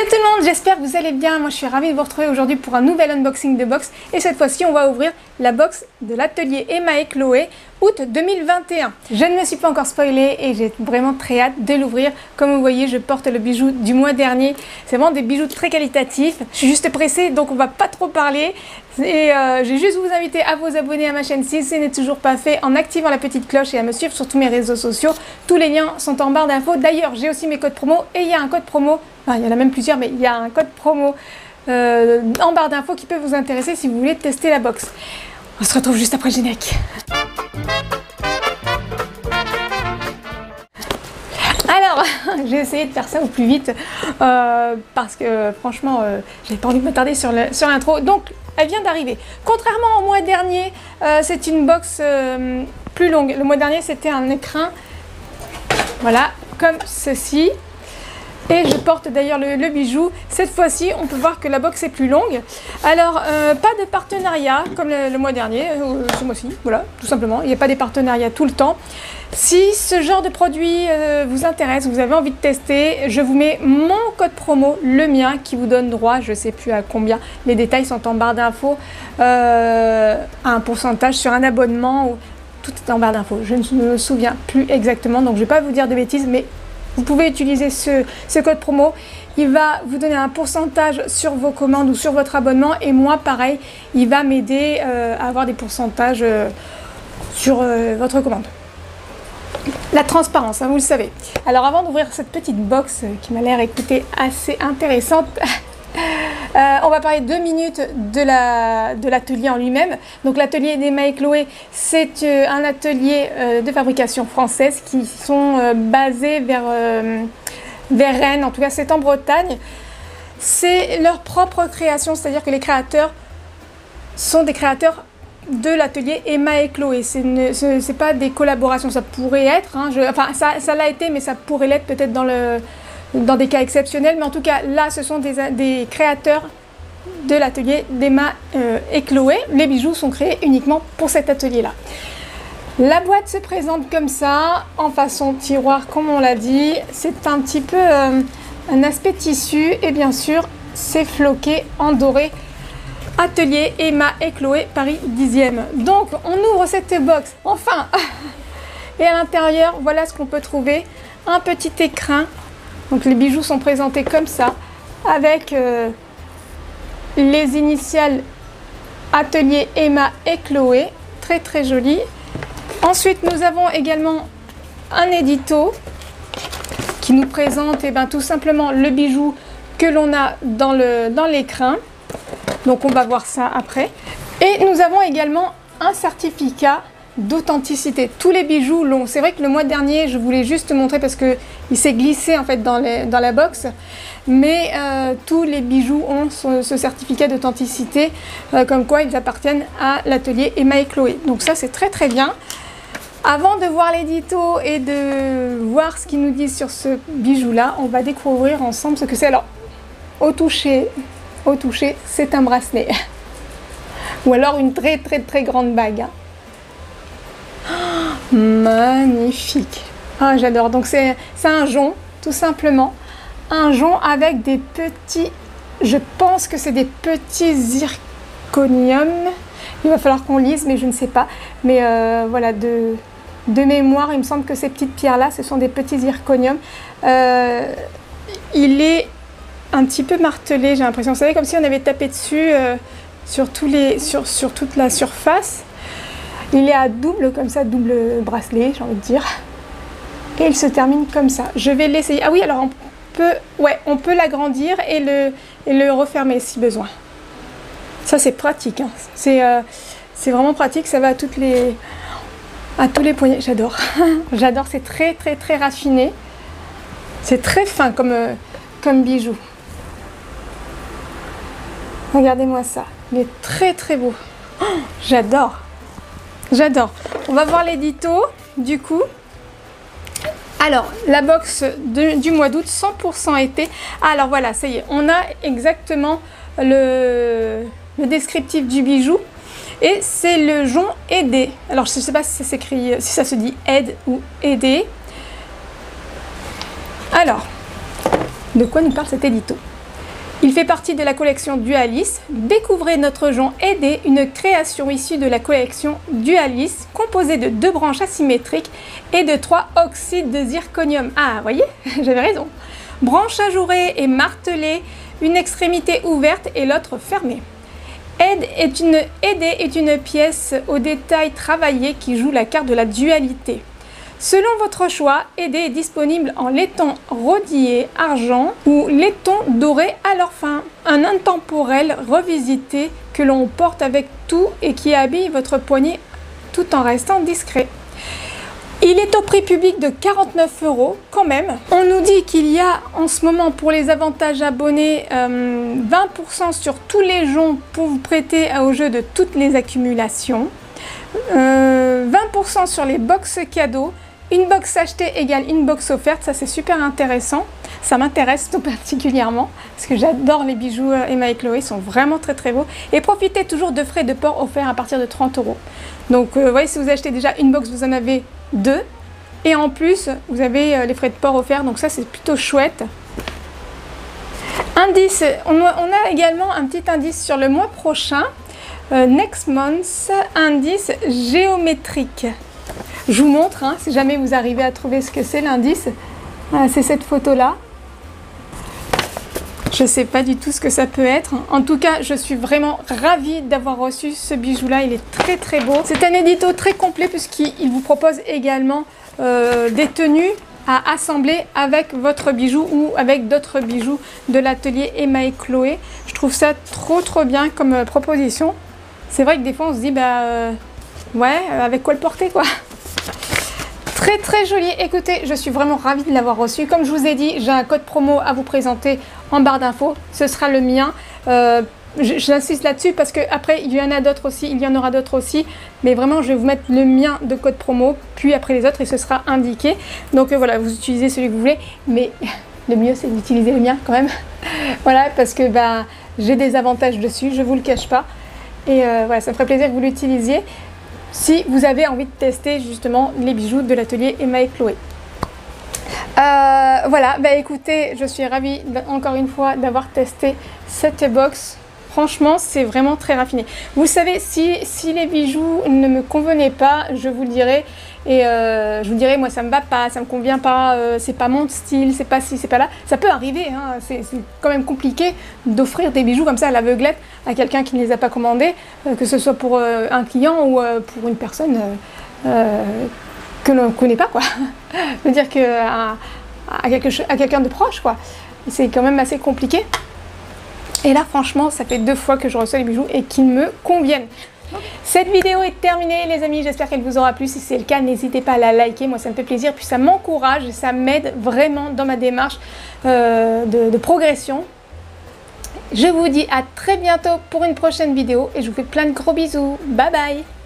Hello tout le monde, j'espère que vous allez bien. Moi je suis ravie de vous retrouver aujourd'hui pour un nouvel unboxing de box. Et cette fois-ci, on va ouvrir la box de l'atelier Emma et Chloé août 2021. Je ne me suis pas encore spoilée et j'ai vraiment très hâte de l'ouvrir. Comme vous voyez, je porte le bijou du mois dernier. C'est vraiment des bijoux très qualitatifs. Je suis juste pressée donc on va pas trop parler. Et euh, j'ai juste vous inviter à vous abonner à ma chaîne si ce n'est toujours pas fait en activant la petite cloche et à me suivre sur tous mes réseaux sociaux. Tous les liens sont en barre d'infos. D'ailleurs, j'ai aussi mes codes promo et il y a un code promo. Enfin, il y en a même plusieurs, mais il y a un code promo euh, en barre d'infos qui peut vous intéresser si vous voulez tester la box. On se retrouve juste après le générique. j'ai essayé de faire ça au plus vite euh, parce que franchement, euh, j'avais pas envie de me tarder sur l'intro. Donc, elle vient d'arriver. Contrairement au mois dernier, euh, c'est une box plus longue. Le mois dernier, c'était un écrin, voilà, comme ceci. Et je porte d'ailleurs le, bijou. Cette fois-ci, on peut voir que la box est plus longue. Alors, euh, pas de partenariat comme le, mois dernier, euh, ce mois-ci, voilà, tout simplement. Il n'y a pas des partenariats tout le temps. Si ce genre de produit euh, vous intéresse, vous avez envie de tester, je vous mets mon code promo, le mien, qui vous donne droit, je ne sais plus à combien, les détails sont en barre d'infos, à un pourcentage sur un abonnement. Ou, tout est en barre d'infos. Je ne me souviens plus exactement, donc je ne vais pas vous dire de bêtises, mais vous pouvez utiliser ce, code promo. Il va vous donner un pourcentage sur vos commandes ou sur votre abonnement. Et moi, pareil, il va m'aider euh, à avoir des pourcentages euh, sur euh, votre commande. La transparence, hein, vous le savez. Alors avant d'ouvrir cette petite box qui m'a l'air écoutée assez intéressante, Euh, on va parler deux minutes de l'atelier en lui-même. Donc l'atelier d'Emma et Chloé, c'est euh, un atelier euh, de fabrication française qui sont basés vers Rennes, en tout cas c'est en Bretagne. C'est leur propre création, c'est-à-dire que les créateurs sont des créateurs de l'atelier Emma et Chloé. Ce n'est pas des collaborations, ça pourrait être, hein, enfin ça l'a été, mais ça pourrait l'être peut-être dans des cas exceptionnels, mais en tout cas là ce sont des, créateurs de l'atelier d'Emma euh, et Chloé. Les bijoux sont créés uniquement pour cet atelier-là. La boîte se présente comme ça, en façon tiroir comme on l'a dit. C'est un petit peu euh, un aspect tissu et bien sûr c'est floqué en doré. Atelier Emma et Chloé Paris 10e. Donc on ouvre cette box, enfin Et à l'intérieur, voilà ce qu'on peut trouver. Un petit écrin donc les bijoux sont présentés comme ça, avec euh, les initiales Atelier Emma et Chloé, très très joli. Ensuite, nous avons également un édito qui nous présente eh ben, tout simplement le bijou que l'on a dans l'écrin. Donc on va voir ça après. Et nous avons également un certificat d'authenticité. Tous les bijoux l'ont. C'est vrai que le mois dernier, je voulais juste montrer parce que il s'est glissé en fait dans, dans la box. Mais euh, tous les bijoux ont ce, certificat d'authenticité, euh, comme quoi ils appartiennent à l'atelier Emma et Chloé. Donc ça, c'est très très bien. Avant de voir l'édito et de voir ce qu'ils nous disent sur ce bijou-là, on va découvrir ensemble ce que c'est. Alors, au toucher, au toucher, c'est un bracelet. Ou alors une très très très grande bague. Hein. Magnifique. Ah, j'adore. Donc c'est un jonc, tout simplement. Un jonc avec des petits, je pense que c'est des petits zirconiums. Il va falloir qu'on lise, mais je ne sais pas. Mais euh, voilà, de, de mémoire, il me semble que ces petites pierres-là, ce sont des petits zirconiums. Euh, il est un petit peu martelé, j'ai l'impression. Vous savez, comme si on avait tapé dessus euh, sur, toute la surface. Il est à double, comme ça, double bracelet, j'ai envie de dire. Et il se termine comme ça. Je vais l'essayer. Ah oui, alors on peut, ouais, peut l'agrandir et le, refermer si besoin. Ça, c'est pratique. Hein. Euh, c'est vraiment pratique. Ça va à toutes les, tous les poignets. J'adore. J'adore. C'est très, très, très raffiné. C'est très fin comme, euh, comme bijou. Regardez-moi ça. Il est très, très beau. J'adore. J'adore. On va voir l'édito du coup. Alors, la box du mois d'août, 100% été. Alors voilà, ça y est, on a exactement le, descriptif du bijou. Et c'est le jonc aidé. Alors, je ne sais pas si ça s'écrit, si ça se dit aide ou aidé. Alors, de quoi nous parle cet édito? Il fait partie de la collection Dualis. Découvrez notre jonc aidé, une création issue de la collection Dualis, composée de deux branches asymétriques et de trois oxydes de zirconium. Ah, voyez, j'avais raison. Branche ajourée et martelée, une extrémité ouverte et l'autre fermée. Aide est une, est une pièce au détail travaillé qui joue la carte de la dualité. Selon votre choix, Aidé est disponible en laiton rodillé argent ou laiton doré à leur fin. Un intemporel revisité que l'on porte avec tout et qui habille votre poignet tout en restant discret. Il est au prix public de 49 euros quand même. On nous dit qu'il y a en ce moment pour les avantages abonnés 20% euh, sur tous les joncs pour vous prêter au jeu de toutes les accumulations. 20% euh, sur les box cadeaux. Une box achetée égale une box offerte, ça c'est super intéressant. Ça m'intéresse tout particulièrement parce que j'adore les bijoux euh, Emma et Chloé, ils sont vraiment très très beaux. Et profitez toujours de frais de port offerts à partir de 30 euros. Donc vous voyez, si vous achetez déjà une box, vous en avez 2. Et en plus, vous avez euh, les frais de port offerts, donc ça c'est plutôt chouette. Indice, on a également un petit indice sur le mois prochain. Euh, next month, indice géométrique. Je vous montre, hein, si jamais vous arrivez à trouver ce que c'est l'indice. c'est cette photo-là. Je ne sais pas du tout ce que ça peut être. En tout cas, je suis vraiment ravie d'avoir reçu ce bijou-là. Il est très très beau. C'est un édito très complet puisqu'il vous propose également euh, des tenues à assembler avec votre bijou ou avec d'autres bijoux de l'atelier Emma et Chloé. Je trouve ça trop trop bien comme euh, proposition. C'est vrai que des fois on se dit bah euh, ouais avec quoi le porter quoi. Très très joli. Écoutez, je suis vraiment ravie de l'avoir reçu. Comme je vous ai dit, j'ai un code promo à vous présenter en barre d'infos. Ce sera le mien. Euh, j'insiste là-dessus parce que après il y en a d'autres aussi, il y en aura d'autres aussi, mais vraiment je vais vous mettre le mien de code promo, puis après les autres et ce sera indiqué. Donc euh, voilà, vous utilisez celui que vous voulez, mais le mieux c'est d'utiliser le mien quand même. voilà, parce que bah, j'ai des avantages dessus, je vous le cache pas. Et euh, voilà, ça me ferait plaisir que vous l'utilisiez si vous avez envie de tester justement les bijoux de l'atelier Emma et Chloé. Euh, voilà, bah écoutez, je suis ravie encore une fois d'avoir testé cette box. Franchement, c'est vraiment très raffiné. Vous savez, si, si les bijoux ne me convenaient pas, je vous le dirai. Et euh, je vous dirais, moi, ça me va pas, ça me convient pas, euh, c'est pas mon style, c'est pas ci, c'est pas là. Ça peut arriver, hein, c'est quand même compliqué d'offrir des bijoux comme ça à l'aveuglette à quelqu'un qui ne les a pas commandés, euh, que ce soit pour un client ou pour une personne que l'on ne connaît pas, quoi. je veux dire que à, quelqu'un de proche, quoi. C'est quand même assez compliqué. Et là, franchement, ça fait deux fois que je reçois les bijoux et qu'ils me conviennent. Cette vidéo est terminée les amis, j'espère qu'elle vous aura plu. Si c'est le cas, n'hésitez pas à la liker, moi ça me fait plaisir. Puis ça m'encourage ça m'aide vraiment dans ma démarche euh, de progression. Je vous dis à très bientôt pour une prochaine vidéo et je vous fais plein de gros bisous. Bye bye